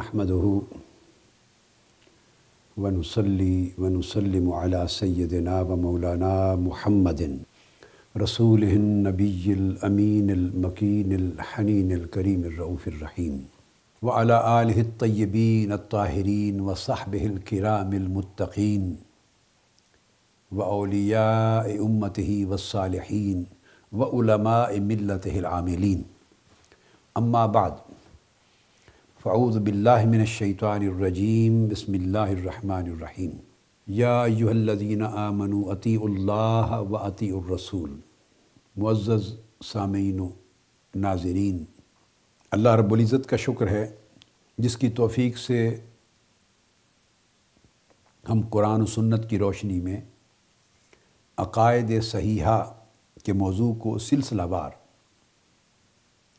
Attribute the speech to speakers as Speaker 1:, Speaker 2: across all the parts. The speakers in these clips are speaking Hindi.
Speaker 1: नहमदहू वनसली वनसलम अला सैदना व मौलाना मुहम्मदिन रसूल नबीमीनमकीनहनीनकरीमरऊफ़रहीम व अला आलिहि तय्यबीन अत्ताहिरीन व सहबिहिलकिरामिलमुत्तकीन व अलिया उम्मतिही वसालहीन व उलमा मिल्लतिहिल अम्मा बाद फ़ाऊज़ बिल्लामिनशैतानरजीम बसमीम या अयुहल्लज़ीन आमनु अतीउल्लाह व अतीउर्रसूल मुअज़्ज़ज़ सामीन नाज़रीन अल्लाह रब्बुल का शुक्र है जिसकी तौफ़ीक से हम कुरान सुन्नत की रोशनी में अकायद सहीहा के मौजू को सिलसिलावार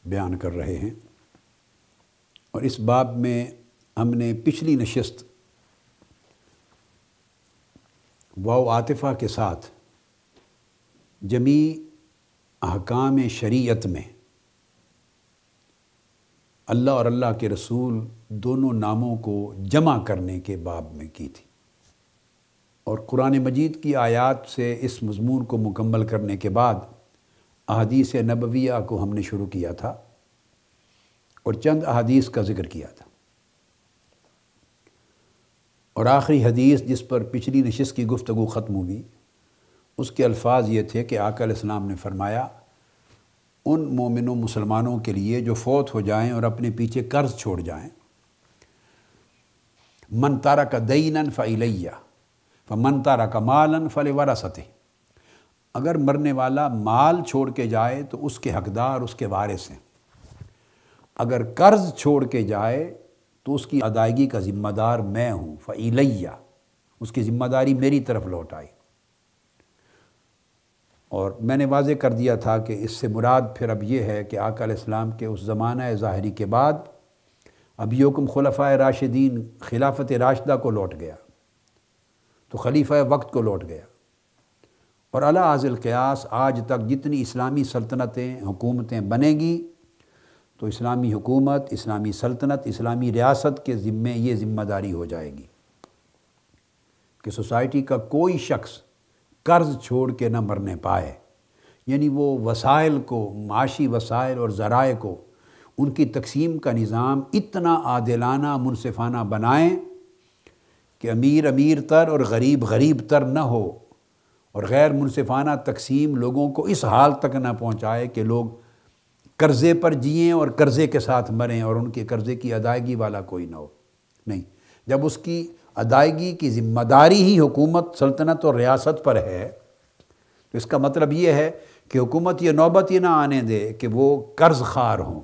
Speaker 1: बयान कर रहे हैं और इस बाब में हमने पिछली नशस्त वाव आतिफ़ा के साथ जमी अहकाम शरीयत में अल्लाह और अल्लाह के रसूल दोनों नामों को जमा करने के बाब में की थी। और कुरान मजीद की आयात से इस मजमून को मुकम्मल करने के बाद अहदीस नबविया को हमने शुरू किया था। और चंद अहदीस का ज़िक्र किया था। और आखिरी हदीस जिस पर पिछली नशस्त की गुफ्तु ख़त्म हुई, उसके अल्फाज ये थे कि आकल इस्लाम ने फ़रमाया, उन मोमिनों मुसलमानों के लिए जो फौत हो जाएँ और अपने पीछे कर्ज छोड़ जाएँ, मन तारा का दईनन फ़ैलैया फ मन तारा का मालन फ़ल वरासत अगर मरने वाला माल छोड़ के जाए तो उसके हकदार, उसके वारिस हैं। अगर कर्ज़ छोड़ के जाए तो उसकी अदायगी का ज़िम्मेदार मैं हूँ फ़ैलैया उसकी ज़िम्मेदारी मेरी तरफ़ लौट आई। और मैंने वाजे कर दिया था कि इससे मुराद फिर अब ये है कि आकल इस्लाम के उस ज़माना ज़ाहरी के बाद, अब योकम खलफा राशिदीन खिलाफत राशदा को लौट गया। तो खलीफ़ा वक्त को लौट गया। और अला आज़िल क़यास आज तक जितनी इस्लामी सल्तनतें, हुकूमतें बनेंगी तो इस्लामी हुकूमत, इस्लामी सल्तनत, इस्लामी रियासत के ज़िम्मे ये ज़िम्मेदारी हो जाएगी कि सोसाइटी का कोई शख्स कर्ज़ छोड़ के न मरने पाए। यानी वो वसाइल को, माशी वसाइल और ज़राए को, उनकी तकसीम का निज़ाम इतना आदिलाना, मुनसिफाना बनाएँ कि अमीर अमीर तर और गरीब गरीब तर न हो और गैर मुनसिफाना तकसीम लोगों को इस हाल तक न पहुँचाए कि लोग कर्ज़े पर जिए और कर्ज़े के साथ मरें और उनके कर्ज़े की अदायगी वाला कोई ना हो। नहीं, जब उसकी अदायगी की ज़िम्मेदारी ही हुकूमत, सल्तनत और रियासत पर है तो इसका मतलब ये है कि हुकूमत ये नौबत ये ना आने दे कि वो कर्ज़ खार हों।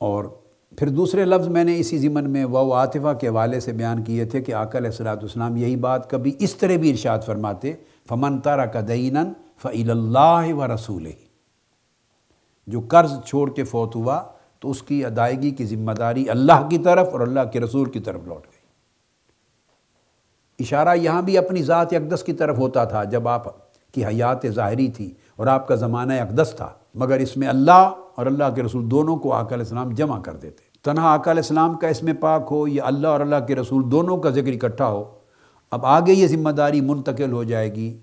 Speaker 1: और फिर दूसरे लफ्ज़ मैंने इसी ज़िमन में व आतिफ़ा के हवाले से बयान किए थे कि आकल सलाम यही बात कभी इस तरह भी इर्शाद फरमाते फ़मन तारा का दईनन फ़िल्ला व रसूल ही जो कर्ज़ छोड़ के फौत हुआ तो उसकी अदायगी की ज़िम्मेदारी अल्लाह की तरफ़ और अल्लाह के रसूल की तरफ़ लौट गई इशारा यहाँ भी अपनी ज़ात अकदस की तरफ़ होता था जब आप की हयात ज़ाहरी थी और आपका ज़माना अकदस था मगर इसमें अल्लाह और अल्लाह के रसूल दोनों को इस्लाम जमा कर देते तनहा इस्लाम का इसमें पाक हो या अल्लाह और अल्लाह के रसूल दोनों का ज़िक्र इकट्ठा हो अब आगे ये ज़िम्मेदारी मुंतकिल हो जाएगी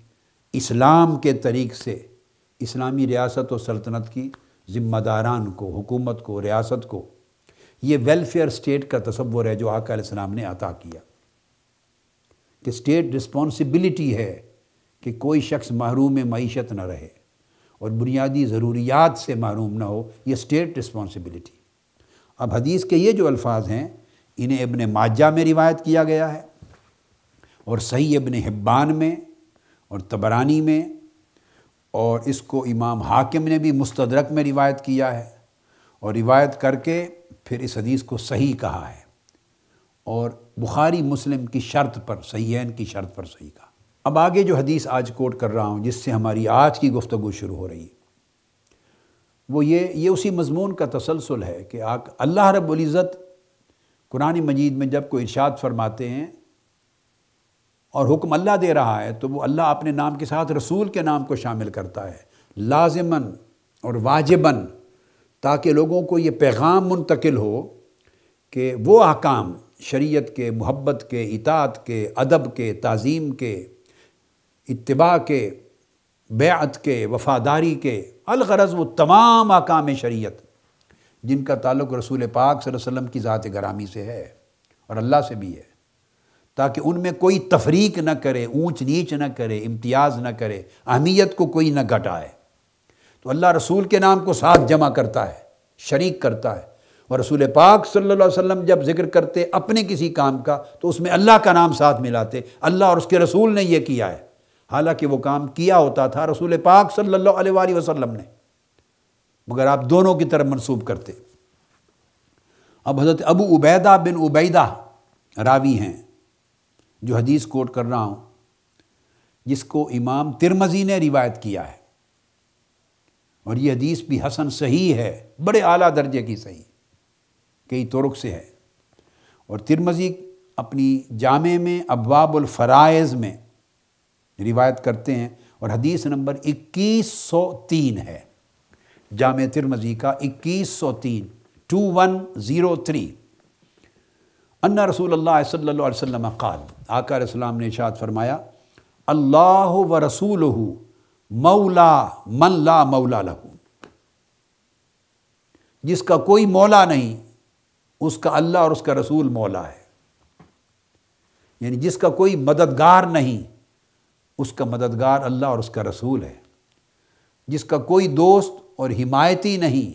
Speaker 1: इस्लाम के तरीक़ से। इस्लामी रियासत और सल्तनत की ज़िम्मेदारान को, हुकूमत को, रियासत को। ये वेलफेयर स्टेट का तस्वुर है जो आका इस्लाम ने अता किया। कि स्टेट रिस्पॉन्सिबिलिटी है कि कोई शख्स महरूम मीशत न रहे और बुनियादी ज़रूरियात से महरूम ना हो, ये स्टेट रिस्पॉन्सिबिलिटी अब हदीस के ये जो अल्फाज हैं, इन्हें इबन माजा में रिवायत किया गया है। और सही इबन हिब्बान में और तबरानी में और इसको इमाम हाकिम ने भी मुस्तदरक में रिवायत किया है और रिवायत करके फिर इस हदीस को सही कहा है और बुखारी मुस्लिम की शर्त पर सहीन की शर्त पर सही कहा। अब आगे जो हदीस आज कोट कर रहा हूँ, जिससे हमारी आज की गुफ्तु शुरू हो रही है, वो ये ये उसी मजमून का तसलसल है कि आक अल्लाह रब्ज़त कुरान मजीद में जब कोई इर्शाद फरमाते हैं और हुक्म अल्लाह दे रहा है तो वो अल्लाह अपने नाम के साथ रसूल के नाम को शामिल करता है। लाजमन और वाजिबन, ताकि लोगों को ये पैगाम मुंतकिल हो कि वो अहकाम शरीयत के, मोहब्बत के इतात के, अदब के, तज़ीम के इतबा के, बेअत के, वफ़ादारी के, अलगरज वो तमाम अकाम शरीयत, जिनका ताल्लुक़ रसूल पाक सल्लल्लाहु अलैहि वसल्लम की ज़ात गरामी से है और अल्लाह से भी है। ताकि उनमें कोई तफरीक न करे, ऊंच नीच न करे, इम्तियाज़ न करे, अहमियत को कोई न घटाए। तो अल्लाह रसूल के नाम को साथ जमा करता है, शरीक करता है। और रसूल पाक सल्लल्लाहु अलैहि वसल्लम जब ज़िक्र करते अपने किसी काम का तो उसमें अल्लाह का नाम साथ मिलाते। अल्लाह और उसके रसूल ने यह किया है। हालाँकि वो काम किया होता था रसूल पाक सल्लल्लाहु अलैहि वसल्लम ने, मगर आप दोनों की तरफ़ मनसूब करते। अब हज़रत अबू उबैदा बिन उबैदा रावी हैं। जो हदीस कोट कर रहा हूँ, जिसको इमाम तिरमजी ने रिवायत किया है। और ये हदीस भी हसन सही है, बड़े आला दर्जे की सही, कई तुरुक से है। और तिरमजी अपनी जामे में, अबवाबुल फ़राइज़ में रिवायत करते हैं, और हदीस नंबर 2103 है। जाम तिरमजी का 2103 2103 अन्ना रसूल वसल्लम क़ाल आका रसलाम ने इशात फरमाया अल्लाह व रसूल मौला मन ला मौला लहू जिसका कोई मौला नहीं उसका अल्लाह और उसका रसूल मौला है यानी जिसका कोई मददगार नहीं उसका मददगार अल्लाह और उसका रसूल है जिसका कोई दोस्त और हिमायती नहीं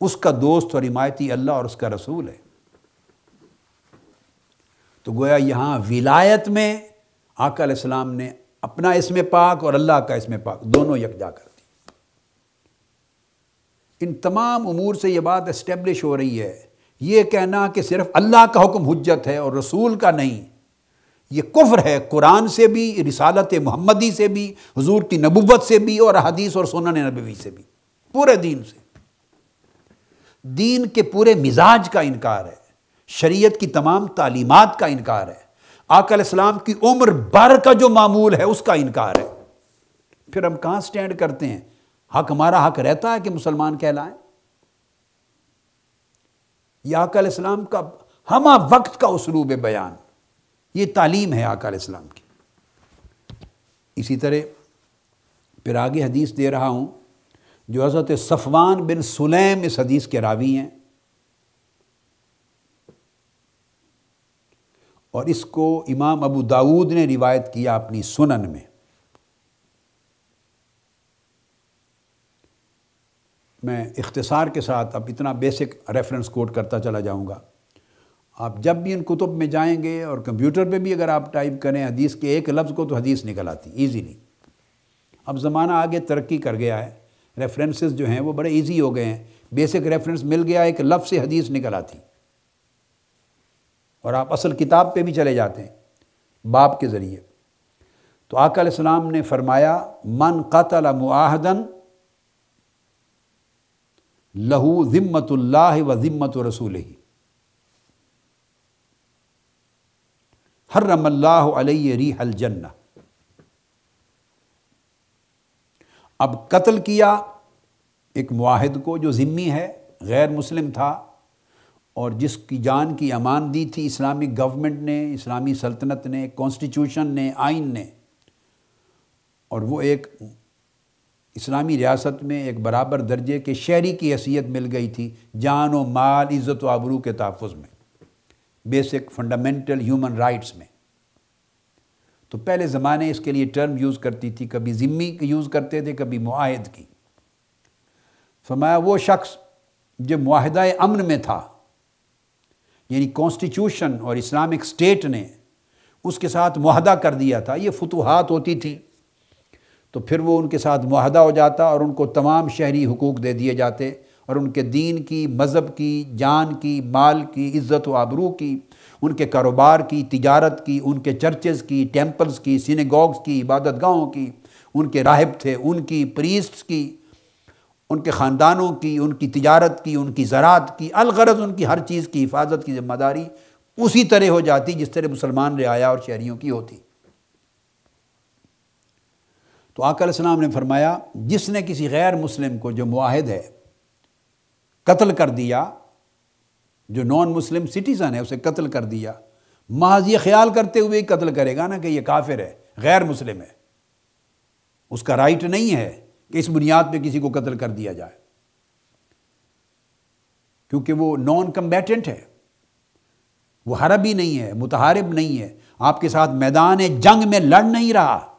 Speaker 1: उसका दोस्त और हिमायती अल्लाह और उसका रसूल है तो गोया यहाँ विलायत में आका इस्लाम ने अपना इसमें पाक और अल्लाह का इसमें पाक, दोनों यकजा कर दी। इन तमाम उमूर से ये बात इस्टेब्लिश हो रही है। ये कहना कि सिर्फ़ अल्लाह का हुक्म हुज्जत है और रसूल का नहीं। ये कुफ्र है कुरान से भी, रिसालत मोहम्मदी से भी, हजूर की नबुवत से भी और हदीस और सोनन नबी से भी, पूरे दीन से। दीन के पूरे मिजाज का इनकार है। शरीयत की तमाम तालीमत का इनकार है। आकल इस्लाम की उम्र भर का जो मामूल है, उसका इनकार है। फिर हम कहाँ स्टैंड करते हैं? हक हमारा हक रहता है कि मुसलमान कहलाएँ। यह आकल इस्लाम का, हमा वक्त का उसलूब बयान। ये तालीम है आकार इस्लाम की। इसी तरह, फिर आगे हदीस दे रहा हूँ, जो हज़रत सफ़वान बिन सुलैम इस हदीस के रावी हैं। और इसको इमाम अबू दाऊद ने रिवायत किया अपनी सुनन में। मैं इख्तसार के साथ अब इतना बेसिक रेफरेंस कोट करता चला जाऊँगा। आप जब भी इन कुतुब में जाएँगे और कंप्यूटर पे भी अगर आप टाइप करें, हदीस के एक लफ्ज़ को तो हदीस निकल आती ईजीली अब ज़माना आगे तरक्की कर गया है रेफरेंसेस जो हैं वो बड़े इजी हो गए हैं। बेसिक रेफरेंस मिल गया, एक लफ्ज़ से हदीस निकल आती। और आप असल किताब पे भी चले जाते हैं, बाप के ज़रिए। तो आकल इस्लाम ने फरमाया, मन कतल मुआहदन, लहू ज़िम्मतुल्लाह व ज़िम्मत रसूल ही हल जन्ना अब कत्ल किया एक मुआहिद को जो ज़िम्मी है, गैर मुस्लिम था और जिसकी जान की अमान दी थी इस्लामिक गवर्नमेंट ने, इस्लामी सल्तनत ने, कॉन्स्टिट्यूशन ने, आइन ने। और वो एक इस्लामी रियासत में एक बराबर दर्जे के शहरी की हैसियत मिल गई थी, जान व माल, इज़्ज़त व आबरू के तहफ़ में, बेसिक फंडामेंटल ह्यूमन राइट्स में। तो पहले ज़माने इसके लिए टर्म यूज़ करती थी, कभी ज़िम्मी की यूज़ करते थे, कभी मुआहद की। फरमाया, वो शख्स जो माहदा अमन में था यानी कॉन्स्टिट्यूशन और इस्लामिक स्टेट ने उसके साथ माहदा कर दिया था, ये फतूहत होती थी। तो फिर वो उनके साथ माहदा हो जाता और उनको तमाम शहरी हकूक़ दे दिए जाते और उनके दीन की, मज़हब की, जान की, माल की, इज़्ज़त व आबरू की, उनके कारोबार की, तिजारत की, उनके चर्चेज़ की टेम्पल्स की, सिनेगॉग्स की इबादत गाहों की, उनके राहब थे, उनकी, प्रीस्ट्स की उनके ख़ानदानों की, उनकी तजारत की, उनकी ज़रात की, अलगरज उनकी हर चीज़ की हिफाजत की ज़िम्मेदारी उसी तरह हो जाती जिस तरह मुसलमान रियाया और शहरीों की होती। तो आकल ने फरमाया, जिसने किसी गैर मुस्लिम को जो मुआहद है, कत्ल कर दिया, जो नॉन मुस्लिम सिटीज़न है, उसे कत्ल कर दिया, महज ये ख्याल करते हुए कत्ल करेगा ना कि ये काफिर है, गैर मुस्लिम है। उसका राइट नहीं है। कि इस बुनियाद पे किसी को कत्ल कर दिया जाए। क्योंकि वो नॉन कम्बेटेंट है। वो हरबी नहीं है, मुतहारिब नहीं है। आपके साथ मैदान जंग में लड़ नहीं रहा।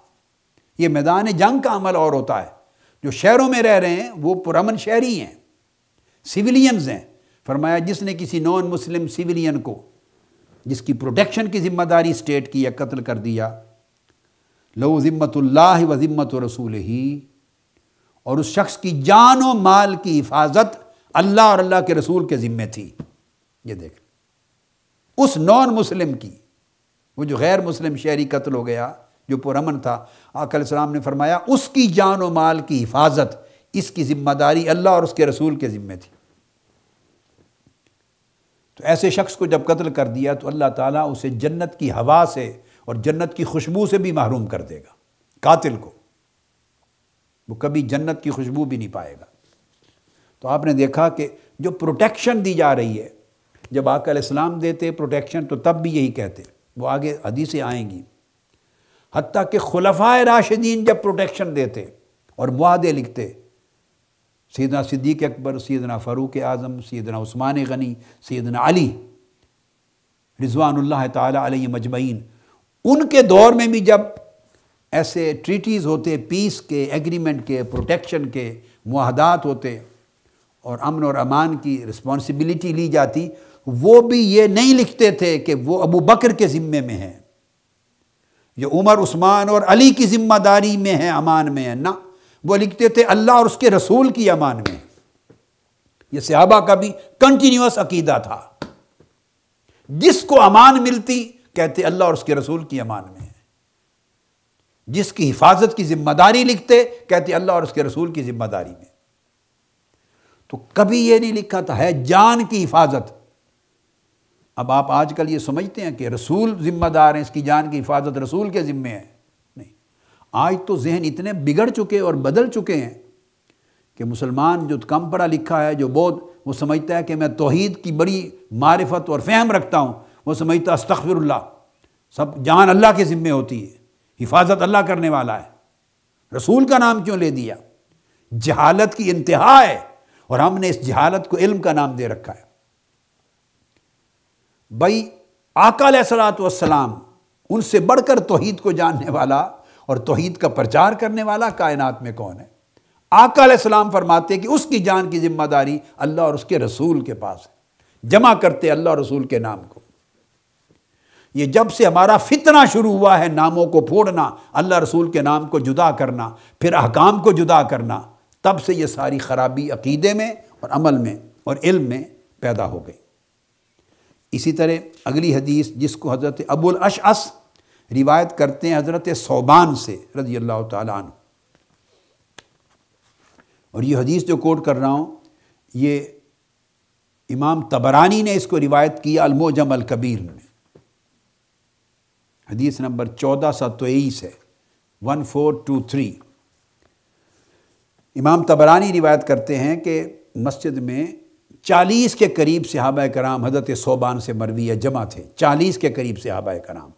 Speaker 1: ये मैदान जंग का अमल और होता है। जो शहरों में रह रहे हैं, वो पुरमन शहरी हैं। सिविलियंस हैं। फरमाया, जिसने किसी नॉन मुस्लिम सिविलियन को, जिसकी प्रोटेक्शन की ज़िम्मेदारी स्टेट की या कत्ल कर दिया लो ज़िम्मतुल्लाह व ज़िम्मत रसूल ही और उस शख्स की जान व माल की हिफाजत अल्लाह और अल्लाह के रसूल के ज़िम्मे थी। ये देख। उस नॉन मुस्लिम की, वो जो गैर मुस्लिम शहरी कत्ल हो गया, जो पुरमन था आकल सलाम ने फरमाया, उसकी जान व माल की हिफाजत इसकी ज़िम्मेदारी अल्लाह और उसके रसूल के ज़िम्मे थी। तो ऐसे शख्स को जब कत्ल कर दिया तो अल्लाह ताला उसे जन्नत की हवा से और जन्नत की खुशबू से भी महरूम कर देगा, कातिल को। वो कभी जन्नत की खुशबू भी नहीं पाएगा। तो आपने देखा कि जो प्रोटेक्शन दी जा रही है, जब आकल इस्लाम देते प्रोटेक्शन तो तब भी यही कहते, वो आगे हदीसें आएँगी। हती कि खुलफा राशिदीन जब प्रोटेक्शन देते और मुआदे लिखते सैदना सिद्दीक अकबर सैदना फ़ारूक आज़म सैदना उस्मान गनी सैदना अली रिजवान ताली मजमैन उनके दौर में भी जब ऐसे ट्रीटीज़ होते पीस के एग्रीमेंट के प्रोटेक्शन के मुहदात होते और अमन और अमान की रिस्पॉन्सिबिलिटी ली जाती। वो भी ये नहीं लिखते थे कि वो अबू बकर के ज़िम्मे में है। ये उमर, उस्मान और अली की ज़िम्मेदारी में है, अमान में है। ना, वो लिखते थे अल्लाह और उसके रसूल की अमान में। ये सहाबा का भी कंटिन्यूस अकीदा था। जिसको अमान मिलती, कहते अल्लाह और उसके रसूल की अमान में। जिसकी हिफाजत की ज़िम्मेदारी लिखते, कहते अल्लाह और उसके रसूल की ज़िम्मेदारी में। तो कभी यह नहीं लिखा था, है जान की हिफाजत। अब आप आजकल ये समझते हैं कि रसूल जिम्मेदार हैं, इसकी जान की हिफाजत रसूल के ज़िम्मे है। नहीं। आज तो जहन इतने बिगड़ चुके और बदल चुके हैं कि मुसलमान जो कम पढ़ा लिखा है, जो बहुत, वो समझता है कि मैं तोहद की बड़ी मारिफत और फहम रखता हूँ। वो समझता अस्तफ़िरल्ला सब जान अल्लाह के ज़िम्मे होती है। हिफाजत अल्लाह करने वाला है। रसूल का नाम क्यों ले दिया? जहालत की इंतहा है और हमने इस जहालत को इल्म का नाम दे रखा है। भाई आकाल सलाम उनसे बढ़कर तोहद को जानने वाला और तोहद का प्रचार करने वाला कायनात में कौन है? आकाल सलाम फरमाते कि उसकी जान की ज़िम्मेदारी अल्लाह और उसके रसूल के पास है। जमा करते अल्लाह रसूल के नाम को। ये जब से हमारा फितना शुरू हुआ है नामों को फोड़ना, अल्लाह रसूल के नाम को जुदा करना, फिर अहकाम को जुदा करना, तब से ये सारी ख़राबी अकीदे में और अमल में और इल्म में पैदा हो गई। इसी तरह अगली हदीस जिसको हज़रत अबुल अश रिवायत करते हैं हज़रत सोबान से रज़ी अल्लाह तन और ये हदीस जो कोट कर रहा हूँ, ये इमाम तबरानी ने इसको रिवायत किया, अलमोजम अल कबीर में हदीस नंबर चौदह सौ तेईस है। One four two three. इमाम तबरानी रिवायत करते हैं कि मस्जिद में चालीस के करीब सहाबा कराम हज़रत सोबान से मरवी जमा थे। चालीस के करीब सहाबा कराम।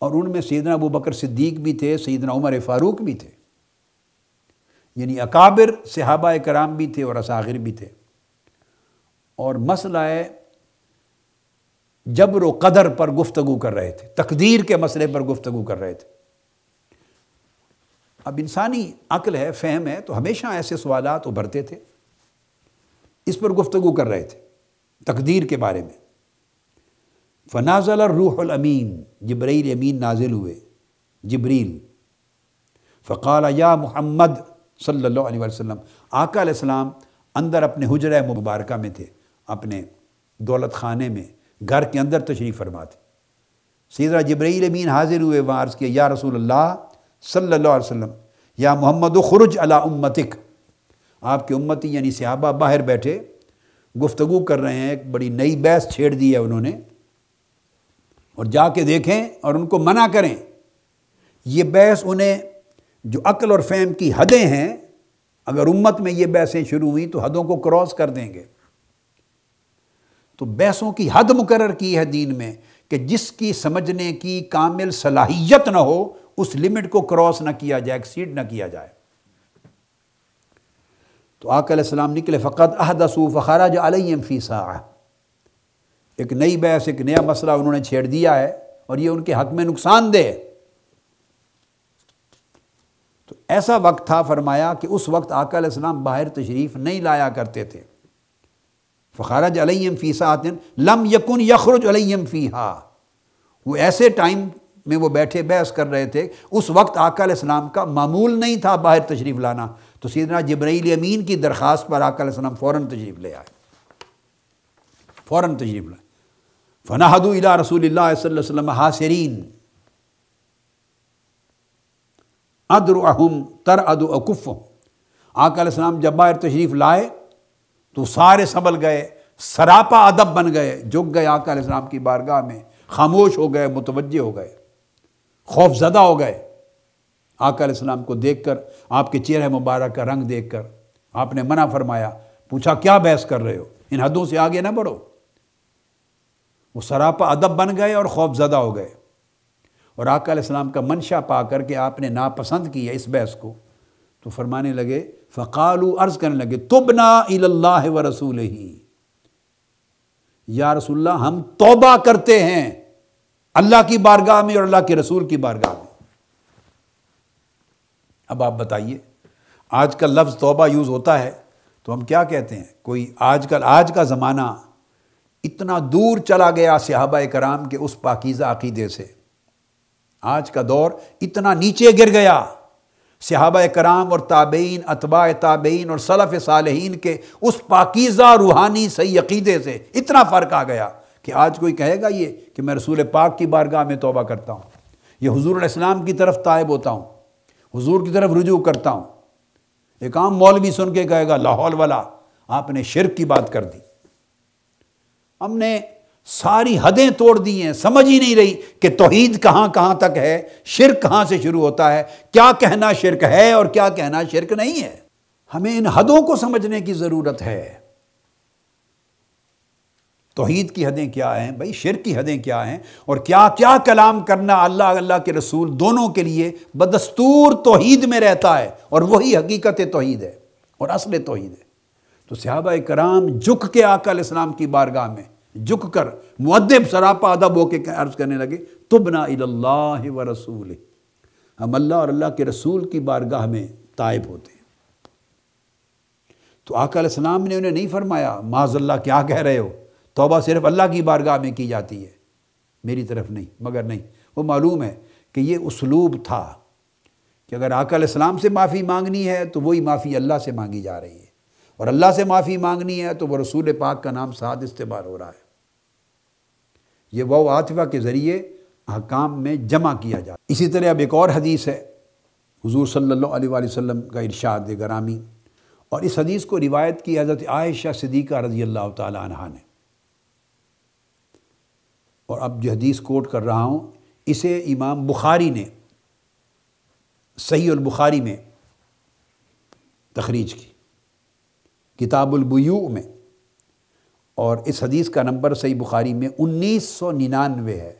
Speaker 1: और उनमें सैदना अबू बकर सिद्दीक भी थे सैदना उमर फ़ारूक भी थे। यानी अकाबिर सहाबा कराम भी थे और असागिर भी थे। और मसला है जबर कदर पर गुफ्तगु कर रहे थे, तकदीर के मसले पर गुफ्तगु कर रहे थे। अब इंसानी अक्ल है, फ़हम है तो हमेशा ऐसे सवाल उभरते थे। इस पर गुफ्तगु कर रहे थे, तकदीर के बारे में। फ़नाजल रूह अमीन जबरील अमीन नाजिल हुए, जबरील। फ़काल, या मोहम्मद सल्लल्लाहु अलैहि वसल्लम, आका अंदर अपने हजर मुबारक में थे, अपने दौलत खाने में घर के अंदर तशरीफ़ फरमा थे सीदरा जबरील अमीन हाजिर हुए, वहाँ अर्ज़ या रसूल अल्लाह अलैहि वसल्लम, या मोहम्मद खुरुज अला उम्मतिक। आपके उम्मती यानी सहाबा बाहर बैठे, गुफ्तगु कर रहे हैं, एक बड़ी नई बहस छेड़ दी है उन्होंने। और जाके देखें और उनको मना करें। ये बहस उन्हें, जो अक्ल और फ़हम की हदें हैं, अगर उम्मत में ये बहसें शुरू हुई तो हदों को क्रॉस कर देंगे। तो बहसों की हद मुकर की है दीन में कि जिसकी समझने की कामिल सलाहियत ना हो, उस लिमिट को क्रॉस ना किया जाए एक्सीड ना किया जाए। तो आकल सलाम निकले फ़कत अहदसू फ़ाराज अलम फ़ीसा एक नई बहस, एक नया मसला उन्होंने छेड़ दिया है और ये उनके हक में नुकसान दे। तो ऐसा वक्त था, फरमाया, कि उस वक्त आका सलाम बाहर तशरीफ़ नहीं लाया करते थे। फ़ारज अलैम फ़ीसा लम यकुन यखरुज अलैम फ़ीहा। वो ऐसे टाइम में वो बैठे, बहस कर रहे थे, उस वक्त आका सलाम का मामूल नहीं था बाहर तशरीफ़ लाना। तो सीधना जब्राईल अमीन की दरख्वास्त पर आका सलाम फ़ौर तशरीफ़ ले आए। फ़ौर तशरीफ़ लाए। फ़नाहदू इला रसूल वसल्लम हासरीन। अदरहम तर अद अकुफ़ आका सलाम जब बाहर तशरीफ़ लाए तो सारे संभल गए, सरापा अदब बन गए, झुक गए आका सलाम की बारगाह में, खामोश हो गए मुतवजह हो गए, खौफजदा हो गए। आका सलाम को देख कर आपके चेहरे मुबारक का रंग देख कर आपने मना फरमाया, पूछा, क्या बहस कर रहे हो? इन हदों से आगे ना बढ़ो। वो सरापा अदब बन गए और खौफजदा हो गए। और आका सलाम का मंशा पा करके आपने नापसंद किया इस बहस को। तो फरमाने लगे, फ़कालू अर्ज़ करने लगे, तुबना इल्ला व रसूल ही या रसुल्ला हम तोबा करते हैं अल्लाह की बारगाह में और अल्लाह के रसूल की बारगाह में। अब आप बताइए, आज का लफ्ज़ तोबा यूज़ होता है तो हम क्या कहते हैं? कोई आजकल, आज का ज़माना इतना दूर चला गया सहाबा कराम के उस पाकिज़ा अकीदे से। आज का दौर इतना नीचे गिर गया। सहाबा कराम और ताबेन अतबा ताबेन और सलफ़ सालहीन के उस पाकिज़ा रूहानी सही अकीदे से इतना फ़र्क आ गया कि आज कोई कहेगा ये कि मैं रसूल पाक की बारगाह में तोबा करता हूँ। ये हजूर इस्लाम की तरफ़ तायब होता हूँ। हजूर की तरफ़ रुजू करता हूँ। एक आम मौलवी सुन के कहेगा, लाहौल वाला, आपने शिरक की बात कर दी। हमने सारी हदें तोड़ दी हैं। समझ ही नहीं रही कि तोहीद कहाँ कहाँ तक है, शिरक कहाँ से शुरू होता है, क्या कहना शिरक है और क्या कहना शिरक नहीं है। हमें इन हदों को समझने की ज़रूरत है। तोहीद की हदें क्या हैं? भाई शिर की हदें क्या हैं? और क्या क्या कलाम करना अल्लाह अल्लाह के रसूल दोनों के लिए बदस्तूर तोहीद में रहता है और वही हकीकत तोहीद है और असल तोहीद है। तो सहाबा कराम झुक के आकल इस्लाम की बारगाह में झुक कर मुद्दब सरापा अदब होकर अर्ज़ करने लगे, तुबना व रसूल। हम अल्लाह और अल्लाह के रसूल की बारगाह में तायब होते हैं। तो इस्लाम ने उन्हें नहीं फरमाया माजल्ला क्या कह रहे हो? तोबा सिर्फ़ अल्लाह की बारगाह में की जाती है। मेरी तरफ़ नहीं, मगर नहीं। वो मालूम है कि ये उसलूब था कि अगर इस्लाम से माफ़ी मांगनी है तो वही माफ़ी अल्लाह से मांगी जा रही है। और अल्लाह से माफ़ी मांगनी है तो वह रसूल पाक का नाम साथ इस्तेमाल हो रहा है। ये वो आतिफा के ज़रिए हकाम में जमा किया जाता इसी तरह अब एक और हदीस है, हुजूर सल्लल्लाहु अलैहि वसल्लम का इरशाद गरामी। और इस हदीस को रिवायत की हज़रत आयशा सदीक़ा रज़ी अल्लाह तहा ने। और अब जो हदीस कोट कर रहा हूँ, इसे इमाम बुखारी ने सही बुखारी में तखरीज की। किताबुलबयू में और इस हदीस का नंबर सही बुखारी में उन्नीस सौ निन्यानवे है।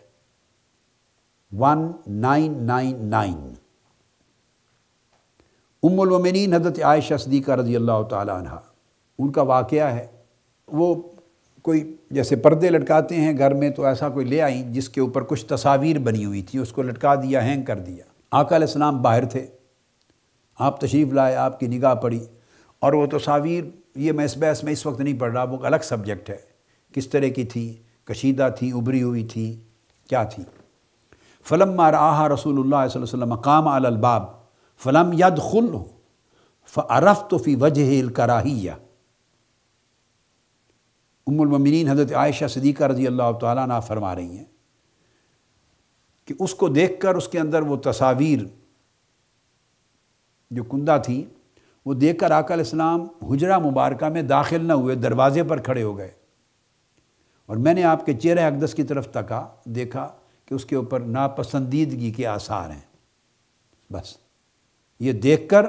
Speaker 1: वन नाइन नाइन नाइन उम्मिन हज़रत आयशा सदीक़ा रज़ी अल्लाह तहा उनका वाक़ है। वो कोई जैसे पर्दे लटकाते हैं घर में तो ऐसा कोई ले आई जिसके ऊपर कुछ तस्वीर बनी हुई थी, उसको लटका दिया, हैंग कर दिया। आका सलाम बाहर थे। आप तशरीफ़ लाए, आपकी निगाह पड़ी। और वो तस्वीर ये मैं इस बहस में इस वक्त नहीं पढ़ रहा, वो अलग सब्जेक्ट है। किस तरह की थी? कशीदा थी, उभरी हुई थी, क्या थी? फ़लम आहा रसूल मकाम अलबाब फ़लम यद खुल फ़रफ़ तो फ़ी वजह कराहिया। उम्मिन हज़रत आयशा सदीक़ा रज़ी अल्लाह ताली फरमा रही हैं कि उसको देख कर उसके अंदर वो तस्वीर जो कुंदा थी वो देख कर आकल इस्लाम हजरा मुबारक में दाखिल न हुए, दरवाज़े पर खड़े हो गए। और मैंने आपके चेहरे अकदस की तरफ़ तका, देखा कि उसके ऊपर नापसंदीदगी के आसार हैं। बस। ये देख कर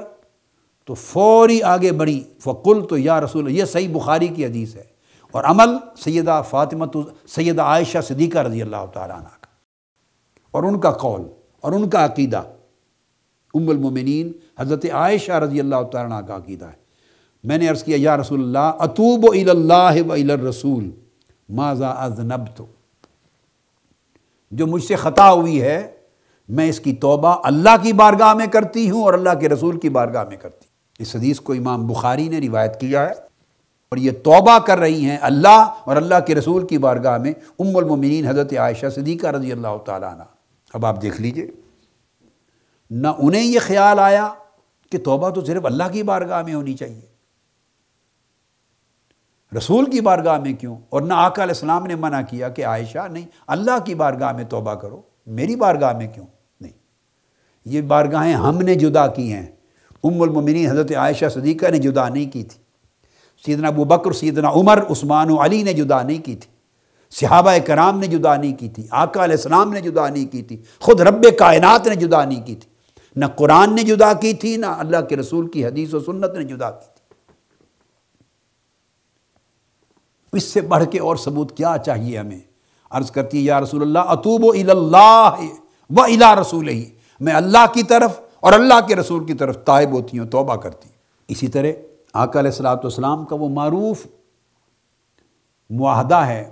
Speaker 1: तो फौरी आगे बढ़ी, फ़कुल तो या रसूल, ये सही बुखारी की हदीस है। और अमल सैदा फ़ातिमत सैदा आयशा सदीक़ा रज़ी अल्लाह तला का। और उनका कौल, और उनका अकीदा उम्मिन हज़रत आयशा रज़ी अल्लाह तला का अकीदा है मैंने अर्ज़ किया या रसूल अतूब रसूल माजा अजनब तो जो मुझसे ख़ता हुई है, मैं इसकी तोबा अल्लाह की बारगाह में करती हूँ और अल्लाह के रसूल की बारगाह में करती हूँ। इस हदीस को इमाम बुखारी ने रिवायत किया है। और ये तोबा कर रही हैं अल्लाह और अल्लाह के रसूल की बारगाह में। उम्मिन हज़रत आयशा सदीक़ा रज़ी अल्लाह ताला अब आप देख लीजिए। न उन्हें यह ख्याल आया कि तोबा तो सिर्फ़ अल्लाह की बारगाह में होनी चाहिए। रसूल की बारगाह में क्यों? और ना आका इस्लाम ने मना किया कि आयशा, नहीं, अल्लाह की बारगाह में तोबा करो, मेरी बारगाह में क्यों? नहीं। ये बारगाहें हमने जुदा की हैं। उम्मिनी हज़रत आयशा सदीक़ा ने जुदा नहीं की थी। सीदना अबू बकर सीदना उमर, उस्मान अली ने जुदा नहीं की थी। सहाबा कराम ने जुदा नहीं की थी। आका इस्लाम ने जुदा नहीं की थी। ख़ुद रब कायनात ने जुदा नहीं की थी। न कुरान ने जुदा की थी, ना अल्लाह के रसूल की हदीस व सुन्नत ने जुदा की थी। इससे बढ़ के और सबूत क्या चाहिए हमें? अर्ज़ करती है, या रसूल अतूब व इला रसूल ही मैं अल्लाह की तरफ़ और अल्लाह के रसूल की तरफ़ तायब होती हूँ, तोबा करती इसी तरह आका सलाम का वो मरूफ मुआहदा है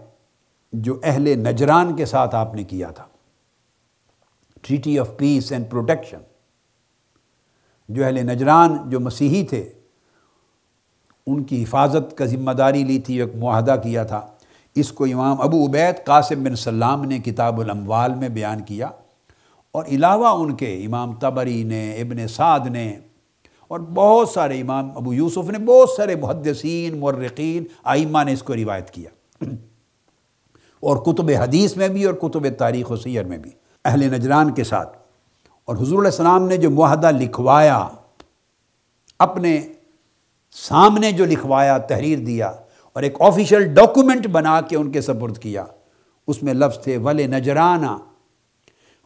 Speaker 1: जो अहल नजरान के साथ आपने किया था। Treaty of peace and protection जो अहल नजरान, जो मसीही थे, उनकी हिफाजत का ज़िम्मेदारी ली थी, एक माहदा किया था। इसको इमाम अबू उबैद कासिम बिन सलाम ने किताबुलमवाल में बयान किया। और अलावा उनके इमाम तबरी ने, इबन साद ने, और बहुत सारे इमाम अबू यूसुफ ने, बहुत सारे मुहदसिन मर्रक़ीन, आइमा ने इसको रिवायत किया। और कुतुब हदीस में भी और कुतुब तारीख़ व सैर में भी, अहल नजरान के साथ। और हजूर सलाम ने जो माहदा लिखवाया, अपने सामने जो लिखवाया, तहरीर दिया और एक ऑफिशियल डॉक्यूमेंट बना के उनके सपुर्द किया, उसमें लफ्ज़ थे, वले नजराना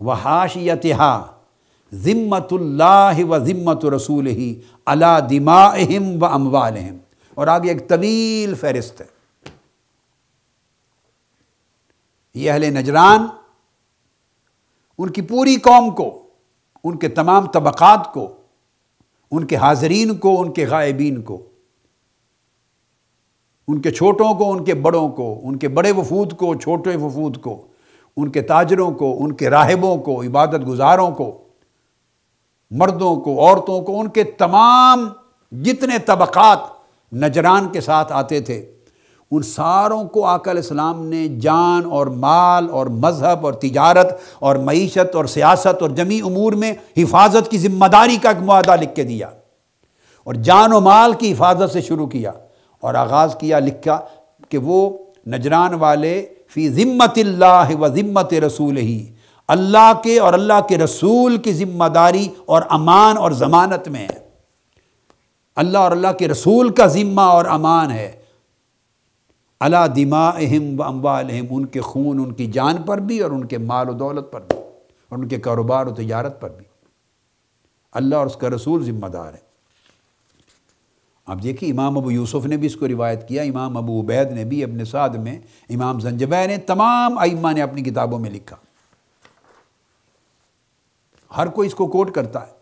Speaker 1: व हाशियतहा ज़िम्मतुल्लाह व ज़िम्मत रसूल ही अला दिमाहिम व अमवालहम। और आगे एक तवील फहरिस्त है। ये अहल नजरान, उनकी पूरी कौम को उनके तमाम तबक़ात को, उनके हाजरीन को, उनके गायबीन को, उनके छोटों को, उनके बड़ों को, उनके बड़े वफूद को, छोटे वफूद को, उनके ताजरों को, उनके राहबों को, इबादत गुजारों को, मर्दों को, औरतों को, उनके तमाम जितने तबक़ात नजरान के साथ आते थे उन सारों को आकल इस्लाम ने जान और माल और मज़हब और तिजारत और मीशत और सियासत और जमी अमूर में हिफाजत की ज़िम्मेदारी का एक मुआदा लिख के दिया और जान व माल की हिफाजत से शुरू किया और आगाज़ किया, लिखा कि वो नजरान वाले फ़ी ज़िम्मत व ज़िम्मत रसूल ही अल्लाह के और अल्लाह के रसूल की ज़िम्मेदारी और अमान और ज़मानत में है। अल्लाह और अल्लाह के रसूल का ज़िम्मा और अमान है। अला दिमा अहम व अम्बालहम उनके खून उनकी जान पर भी और उनके माल दौलत पर भी और उनके कारोबार और तजारत पर भी। अल्लाह और उसका रसूल ज़िम्मेदार है। आप देखिए, इमाम अबू यूसुफ ने भी इसको रिवायत किया, इमाम अबू उबैद ने भी अपने साद में, इमाम जंजबै ने तमाम आइमा ने अपनी किताबों में लिखा। हर कोई इसको कोट करता है।